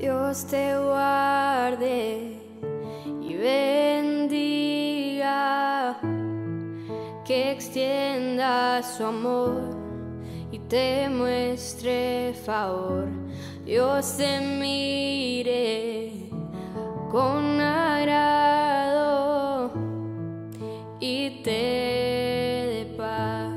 Dios te guarde y bendiga, que extienda su amor y te muestre favor. Dios te mire con agrado y te dé paz.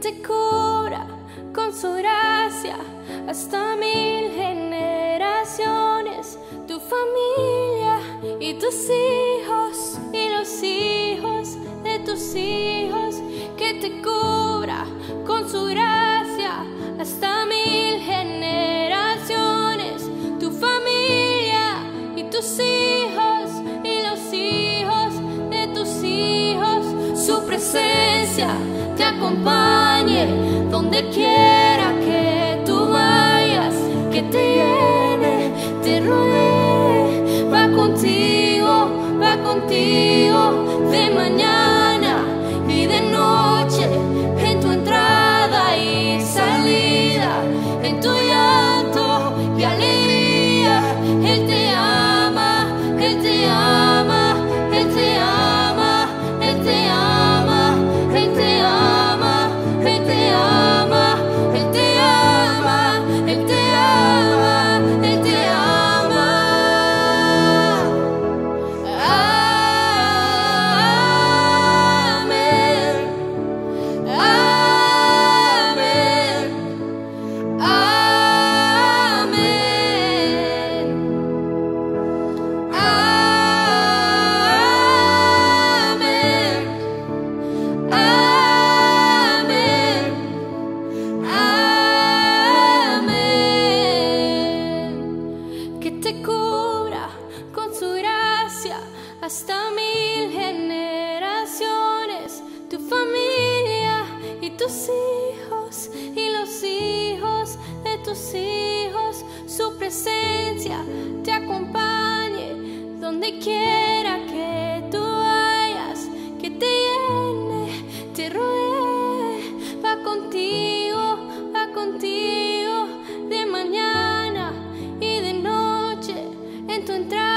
Te cubra con su gracia hasta mil generaciones, tu familia y tus hijos y los hijos de tus hijos, que te cubra con su gracia te acompañe donde quiera que tú vayas, que te llene, te rodee, va contigo, va contigo de mañana quiera que tú vayas, que te llene, te rodee, va contigo, va contigo, de mañana y de noche, en tu entrada.